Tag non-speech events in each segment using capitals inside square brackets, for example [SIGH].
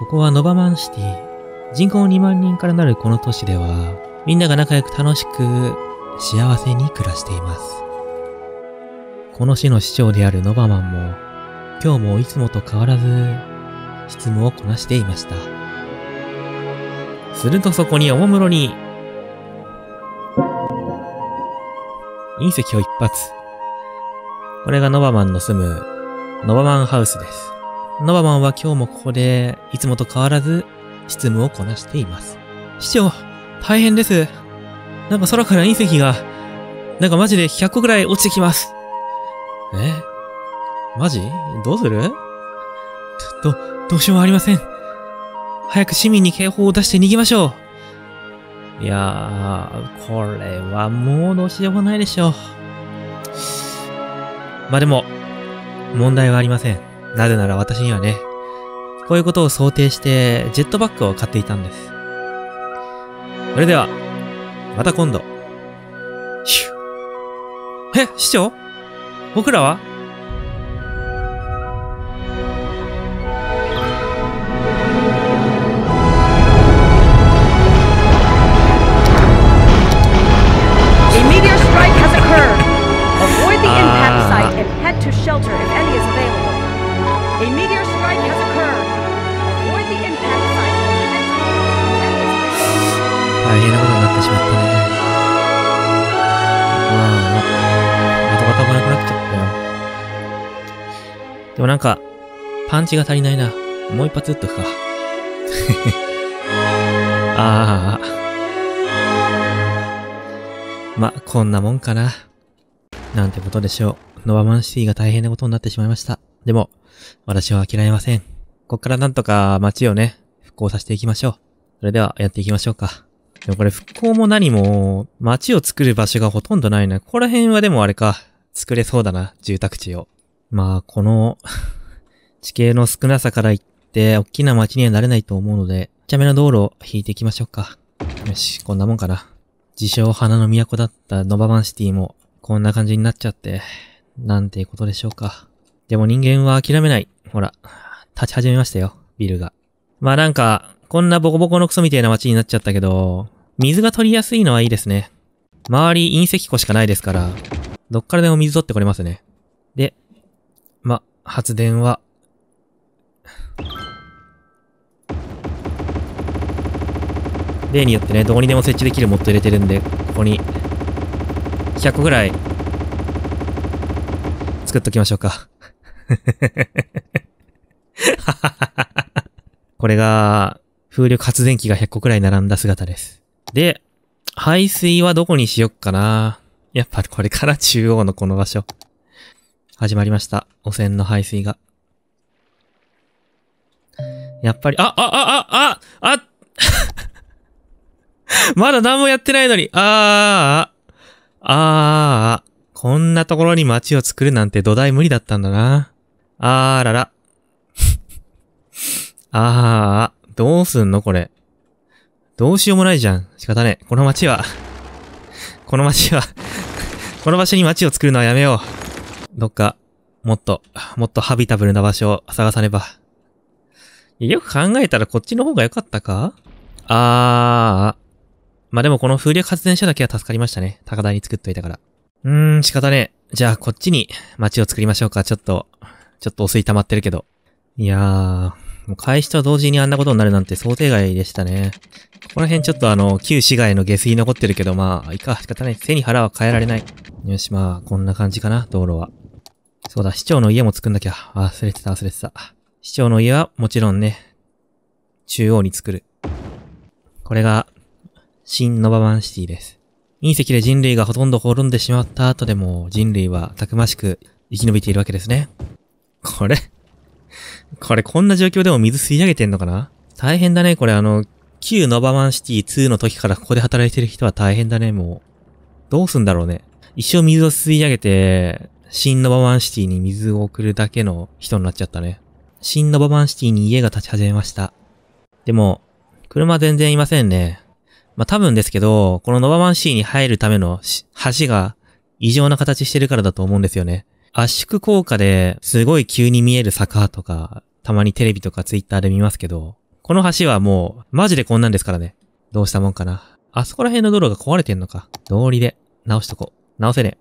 ここはノバマンシティ。人口2万人からなるこの都市では、みんなが仲良く楽しく、幸せに暮らしています。この市の市長であるノバマンも、今日もいつもと変わらず、執務をこなしていました。するとそこにおもむろに、隕石を一発。これがノバマンの住む、ノバマンハウスです。ノバマンは今日もここで、いつもと変わらず、執務をこなしています。市長、大変です。なんか空から隕石が、なんかマジで100個ぐらい落ちてきます。え？マジ？どうする？ど、どうしようもありません。早く市民に警報を出して逃げましょう。いやー、これはもうどうしようもないでしょう。まあでも、問題はありません。なぜなら私にはね、こういうことを想定して、ジェットバッグを買っていたんです。それでは、また今度。シュッ。え、市長？僕らは？でもなんか、パンチが足りないな。もう一発撃っとくか。[LAUGHS] ああ。ま、こんなもんかな。なんてことでしょう。ノバマンシティが大変なことになってしまいました。でも、私は諦めません。こっからなんとか街をね、復興させていきましょう。それではやっていきましょうか。でもこれ復興も何も、街を作る場所がほとんどないな。ここら辺はでもあれか、作れそうだな、住宅地を。まあ、この、[LAUGHS] 地形の少なさから言って、大きな街にはなれないと思うので、ちゃめな道路を引いていきましょうか。よし、こんなもんかな。自称花の都だったノバマンシティも、こんな感じになっちゃって、なんていうことでしょうか。でも人間は諦めない。ほら、立ち始めましたよ、ビルが。まあなんか、こんなボコボコのクソみたいな街になっちゃったけど、水が取りやすいのはいいですね。周り隕石湖しかないですから、どっからでも水取ってこれますね。発電は、例によってね、どこにでも設置できるモッド入れてるんで、ここに、100個ぐらい、作っときましょうか。[LAUGHS] これが、風力発電機が100個くらい並んだ姿です。で、排水はどこにしよっかな。やっぱこれから中央のこの場所。始まりました。汚染の排水が。やっぱり、あ、あ、あ、あ、あ、あ [LAUGHS] まだ何もやってないのに、あーあ、あーあ、こんなところに街を作るなんて土台無理だったんだな。あーらら。[LAUGHS] あー、どうすんのこれ。どうしようもないじゃん。仕方ねえ。この街は、この街は、この場所に街を作るのはやめよう。どっか、もっと、もっとハビタブルな場所を探さねば。よく考えたらこっちの方が良かったか？あー。まあ、でもこの風力発電所だけは助かりましたね。高台に作っといたから。うーん、仕方ねえ。じゃあこっちに街を作りましょうか。ちょっと、ちょっと汚水溜まってるけど。いやー、もう開始と同時にあんなことになるなんて想定外でしたね。ここら辺ちょっとあの、旧市街の下水残ってるけど、まあ、いいか、仕方ない。背に腹は変えられない。よし、まあ、こんな感じかな、道路は。そうだ、市長の家も作んなきゃ。忘れてた、忘れてた。市長の家はもちろんね、中央に作る。これが、新ノバマンシティです。隕石で人類がほとんど滅んでしまった後でも、人類はたくましく生き延びているわけですね。これ、これこんな状況でも水吸い上げてんのかな？大変だね、これあの、旧ノバマンシティ2の時からここで働いてる人は大変だね、もう。どうすんだろうね。一生水を吸い上げて、新ノバマンシティに水を送るだけの人になっちゃったね。新ノバマンシティに家が建ち始めました。でも、車全然いませんね。まあ、多分ですけど、このノバマンシティに入るための橋が異常な形してるからだと思うんですよね。圧縮効果ですごい急に見える坂とか、たまにテレビとかツイッターで見ますけど、この橋はもう、マジでこんなんですからね。どうしたもんかな。あそこら辺の道路が壊れてんのか。道理で直しとこう。直せね。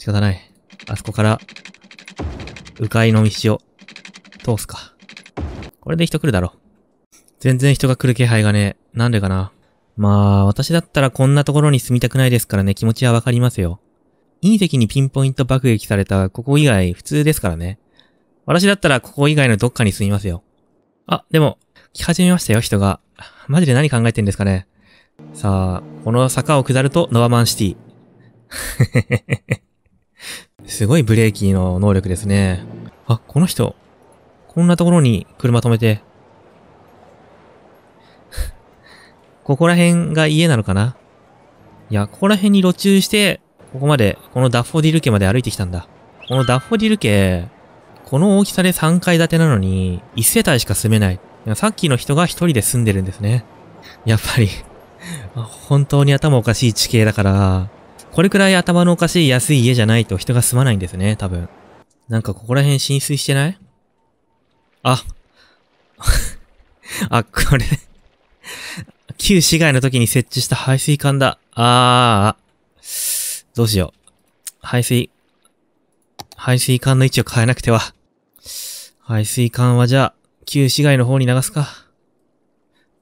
仕方ない。あそこから、迂回の道を通すか。これで人来るだろ。全然人が来る気配がね。なんでかな。まあ、私だったらこんなところに住みたくないですからね、気持ちはわかりますよ。隕石にピンポイント爆撃されたここ以外普通ですからね。私だったらここ以外のどっかに住みますよ。あ、でも、来始めましたよ、人が。マジで何考えてんですかね。さあ、この坂を下るとノワマンシティ。すごいブレーキの能力ですね。あ、この人、こんなところに車止めて。[LAUGHS] ここら辺が家なのかな？いや、ここら辺に路中して、ここまで、このダッフォディル家まで歩いてきたんだ。このダッフォディル家、この大きさで3階建てなのに、1世帯しか住めない。いやさっきの人が1人で住んでるんですね。やっぱり、[LAUGHS] 本当に頭おかしい地形だから、これくらい頭のおかしい安い家じゃないと人が住まないんですね、多分。なんかここら辺浸水してない？あ。[LAUGHS] あ、これ、旧市街の時に設置した排水管だ。あー、どうしよう。排水、排水管の位置を変えなくては。排水管はじゃあ、旧市街の方に流すか。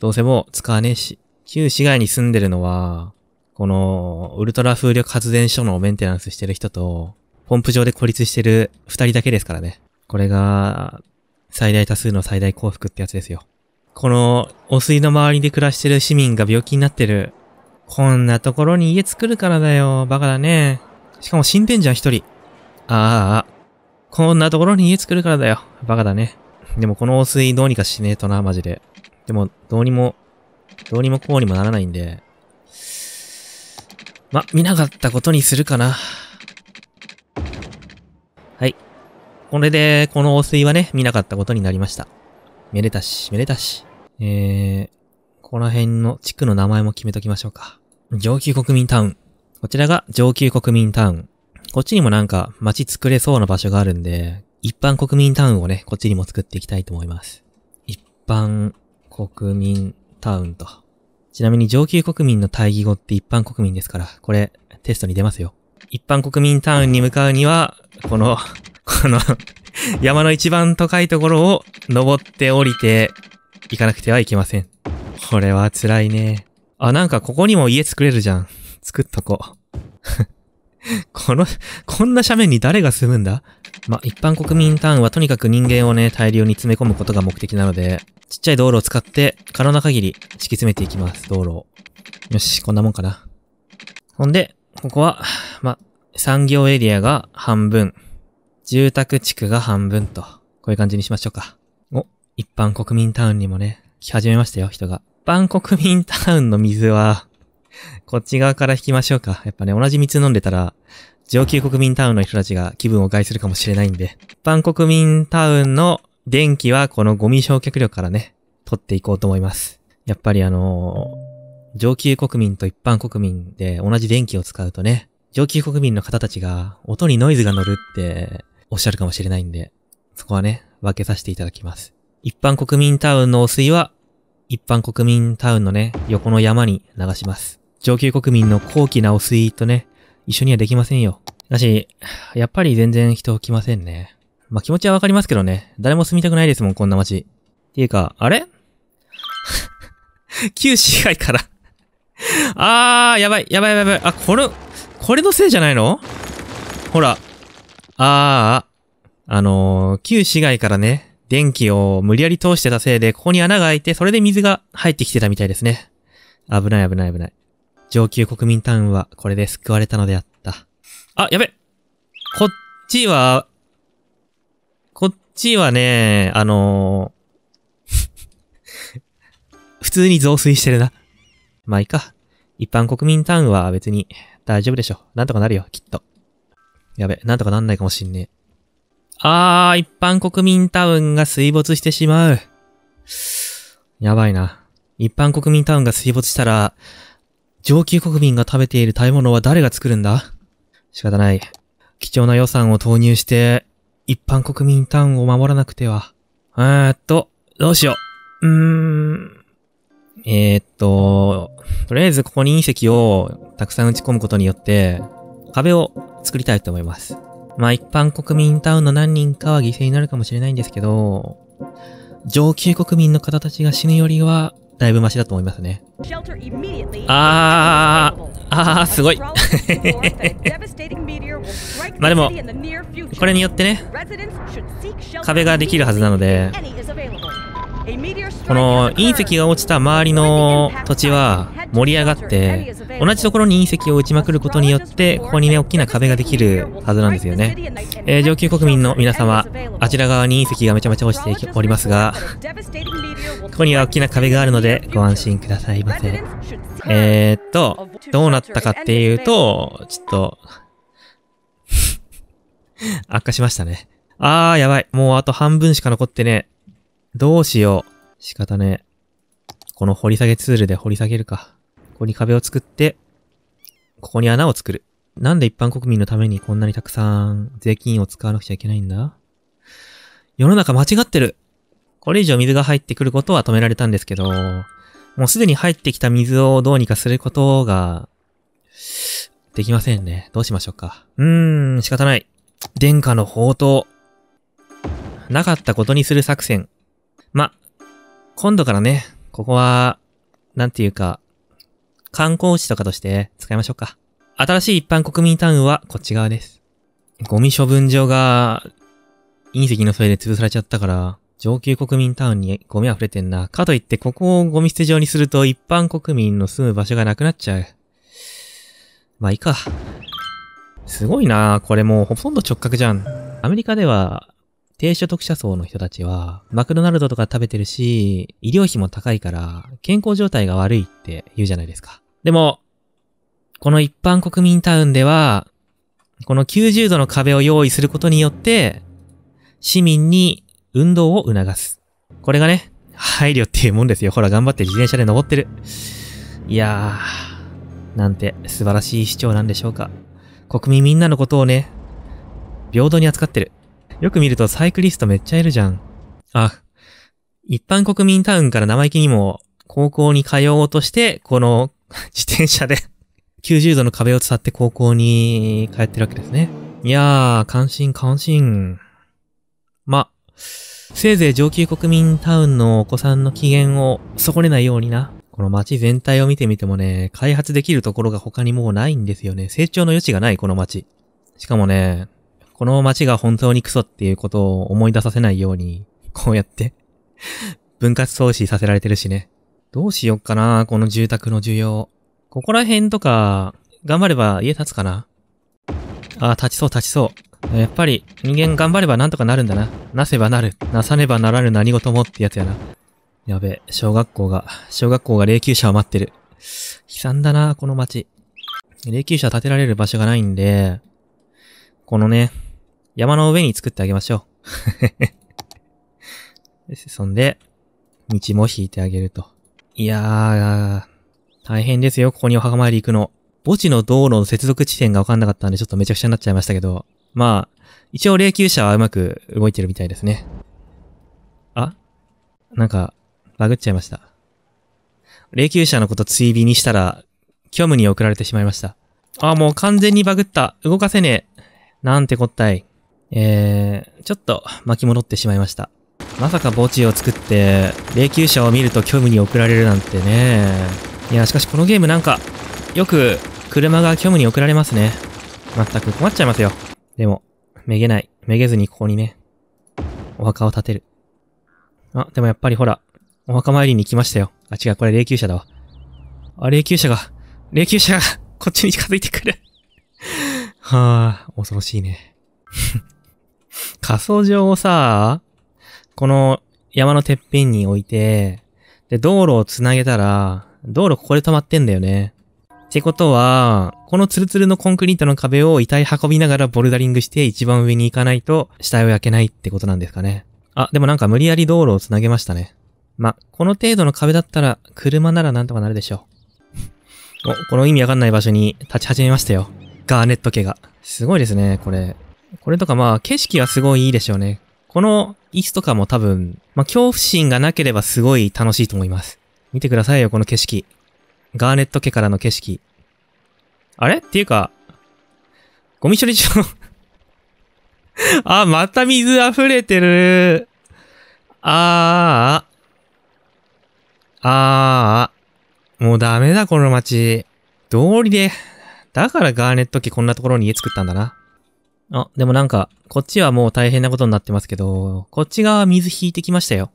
どうせもう使わねえし。旧市街に住んでるのは、この、ウルトラ風力発電所のメンテナンスしてる人と、ポンプ場で孤立してる二人だけですからね。これが、最大多数の最大幸福ってやつですよ。この、汚水の周りで暮らしてる市民が病気になってる。こんなところに家作るからだよ。バカだね。しかも死んでんじゃん、一人。ああ、こんなところに家作るからだよ。バカだね。でもこの汚水どうにかしねえとな、マジで。でも、どうにも、どうにもこうにもならないんで。ま、見なかったことにするかな。はい。これで、この汚水はね、見なかったことになりました。めでたし、めでたし。えー、この辺の地区の名前も決めときましょうか。上級国民タウン。こちらが上級国民タウン。こっちにもなんか街作れそうな場所があるんで、一般国民タウンをね、こっちにも作っていきたいと思います。一般国民タウンと。ちなみに上級国民の対義語って一般国民ですから、これテストに出ますよ。一般国民タウンに向かうには、この、[LAUGHS] この山の一番高いところを登って降りて行かなくてはいけません。これは辛いね。あ、なんかここにも家作れるじゃん。作っとこう。[LAUGHS] この、こんな斜面に誰が住むんだ？ま、一般国民タウンはとにかく人間をね、大量に詰め込むことが目的なので、ちっちゃい道路を使って可能な限り敷き詰めていきます、道路を。よし、こんなもんかな。ほんで、ここは、ま、産業エリアが半分、住宅地区が半分と、こういう感じにしましょうか。お、一般国民タウンにもね、来始めましたよ、人が。一般国民タウンの水は、こっち側から引きましょうか。やっぱね、同じ水飲んでたら、上級国民タウンの人たちが気分を害するかもしれないんで、一般国民タウンの電気はこのゴミ焼却量からね、取っていこうと思います。やっぱりあのー上級国民と一般国民で同じ電気を使うとね、上級国民の方たちが音にノイズが乗るっておっしゃるかもしれないんで、そこはね、分けさせていただきます。一般国民タウンの汚水は、一般国民タウンのね、横の山に流します。上級国民の高貴な汚水とね、一緒にはできませんよ。だし、やっぱり全然人来ませんね。まあ、気持ちはわかりますけどね。誰も住みたくないですもん、こんな街。っていうか、あれ？旧市街からあー、やばい、やばい、やばいやばい。あ、これ、これのせいじゃないの？ほら。あー、あのー、旧市街からね、電気を無理やり通してたせいで、ここに穴が開いて、それで水が入ってきてたみたいですね。危ない危ない危ない。上級国民タウンはこれで救われたのであった。あ、やべこっちは、こっちはね、あのー [LAUGHS] 普通に増水してるな。まあいいか。一般国民タウンは別に大丈夫でしょ。なんとかなるよ、きっと。やべ、なんとかなんないかもしんねえ。あー、一般国民タウンが水没してしまう。やばいな。一般国民タウンが水没したら、上級国民が食べている食べ物は誰が作るんだ？仕方ない。貴重な予算を投入して、一般国民タウンを守らなくては。えーっと、どうしよう。うーん。えー、っと、とりあえずここに隕石をたくさん打ち込むことによって、壁を作りたいと思います。まあ一般国民タウンの何人かは犠牲になるかもしれないんですけど、上級国民の方たちが死ぬよりは、だいぶマシだと思いますね。あー、あー、すごい。[LAUGHS] まあでもこれによってね、壁ができるはずなので、この隕石が落ちた周りの土地は盛り上がって、同じところに隕石を打ちまくることによって、ここにね、大きな壁ができるはずなんですよね。えー上級国民の皆様、あちら側に隕石がめちゃめちゃ落ちておりますが、ここには大きな壁があるのでご安心くださいませ。えーっと、どうなったかっていうと、ちょっと、[LAUGHS] 悪化しましたね。あー、やばい。もうあと半分しか残ってね。どうしよう。仕方ね。この掘り下げツールで掘り下げるか。ここに壁を作って、ここに穴を作る。なんで一般国民のためにこんなにたくさん税金を使わなくちゃいけないんだ？世の中間違ってる。これ以上水が入ってくることは止められたんですけど、もうすでに入ってきた水をどうにかすることが、できませんね。どうしましょうか。うーん、仕方ない。殿下の宝刀。なかったことにする作戦。ま、今度からね、ここは、なんていうか、観光地とかとして使いましょうか。新しい一般国民タウンはこっち側です。ゴミ処分場が、隕石のせいで潰されちゃったから、上級国民タウンにゴミ溢れてんな。かといってここをゴミ捨て場にすると一般国民の住む場所がなくなっちゃう。まあいいか。すごいなこれもうほとんど直角じゃん。アメリカでは、低所得者層の人たちは、マクドナルドとか食べてるし、医療費も高いから、健康状態が悪いって言うじゃないですか。でも、この一般国民タウンでは、この90度の壁を用意することによって、市民に運動を促す。これがね、配慮っていうもんですよ。ほら、頑張って自転車で登ってる。いやー、なんて素晴らしい市長なんでしょうか。国民みんなのことをね、平等に扱ってる。よく見るとサイクリストめっちゃいるじゃん。あ、一般国民タウンから生意気にも高校に通おうとして、この [LAUGHS] 自転車で [LAUGHS] 90度の壁を伝って高校に通ってるわけですね。いやー、関心関心。ま、せいぜい上級国民タウンのお子さんの機嫌を損ねないようにな。この街全体を見てみてもね、開発できるところが他にもうないんですよね。成長の余地がない、この街。しかもね、この街が本当にクソっていうことを思い出させないように、こうやって、分割創始させられてるしね。どうしよっかな、この住宅の需要。ここら辺とか、頑張れば家建つかなあ、立ちそう立ちそう。やっぱり人間頑張ればなんとかなるんだな。なせばなる。なさねばならぬ何事もってやつやな。やべ、小学校が、小学校が霊柩車を待ってる。悲惨だな、この街。霊柩車建てられる場所がないんで、このね、山の上に作ってあげましょう。[LAUGHS] そんで、道も引いてあげると。いやー、大変ですよ、ここにお墓参り行くの。墓地の道路の接続地点がわかんなかったんで、ちょっとめちゃくちゃになっちゃいましたけど。まあ、一応霊柩車はうまく動いてるみたいですね。あ？なんか、バグっちゃいました。霊柩車のこと追尾にしたら、虚無に送られてしまいました。あ、もう完全にバグった。動かせねえ。なんてこったい。えー、ちょっと巻き戻ってしまいました。まさか墓地を作って、霊柩車を見ると虚無に送られるなんてね。いや、しかしこのゲームなんか、よく車が虚無に送られますね。まったく困っちゃいますよ。でも、めげない。めげずにここにね、お墓を建てる。あ、でもやっぱりほら、お墓参りに来ましたよ。あ、違う、これ霊柩車だわ。あ、霊柩車が、霊柩車が、こっちに近づいてくる。はあ、恐ろしいね。仮想上をさ、この山のてっぺんに置いて、で、道路を繋げたら、道路ここで止まってんだよね。ってことは、このツルツルのコンクリートの壁を遺体運びながらボルダリングして一番上に行かないと死体を焼けないってことなんですかね。あ、でもなんか無理やり道路を繋げましたね。ま、この程度の壁だったら車ならなんとかなるでしょう。お、この意味わかんない場所に立ち始めましたよ。ガーネット家が。すごいですね、これ。これとかまあ、景色はすごいいいでしょうね。この椅子とかも多分、まあ、恐怖心がなければすごい楽しいと思います。見てくださいよ、この景色。ガーネット家からの景色。あれ？っていうか、ゴミ処理場 [LAUGHS] あ、また水溢れてる。あーあ。あーあ。もうダメだ、この街。道理で。だからガーネット家こんなところに家作ったんだな。あ、でもなんか、こっちはもう大変なことになってますけど、こっち側は水引いてきましたよ。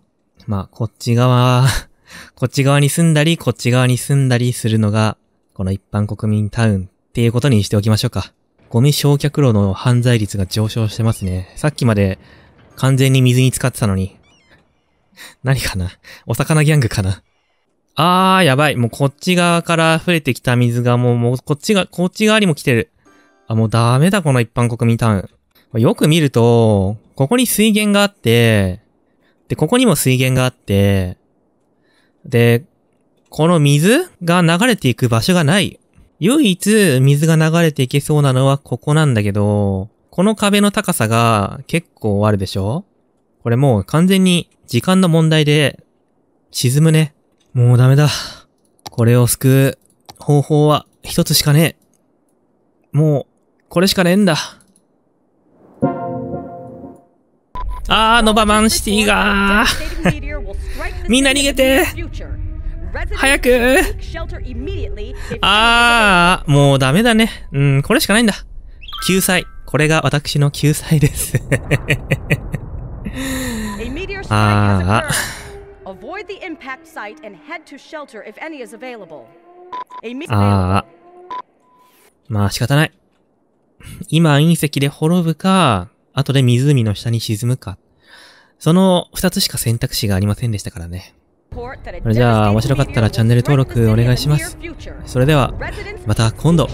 まあ、こっち側、[LAUGHS] こっち側に住んだり、こっち側に住んだりするのが、この一般国民タウンっていうことにしておきましょうか。ゴミ焼却炉の犯罪率が上昇してますね。さっきまで完全に水に浸かってたのに。[LAUGHS] 何かな？お魚ギャングかな？あー、やばい。もうこっち側から溢れてきた水がもう、もうこっちが、こっち側にも来てる。あ、もうダメだ、この一般国民タウン。よく見ると、ここに水源があって、で、ここにも水源があって、で、この水が流れていく場所がない。唯一水が流れていけそうなのはここなんだけど、この壁の高さが結構あるでしょ？これもう完全に時間の問題で沈むね。もうダメだ。これを救う方法は一つしかねえ。もう、これしかねえんだ。あー、ノバマンシティがみんな逃げて早くあー、もうダメだね。うん、これしかないんだ。救済。これが私の救済です。[LAUGHS] あー。ああ。まあ仕方ない。今隕石で滅ぶか、後で湖の下に沈むか。その二つしか選択肢がありませんでしたからね。それじゃあ面白かったらチャンネル登録お願いします。それでは、また今度。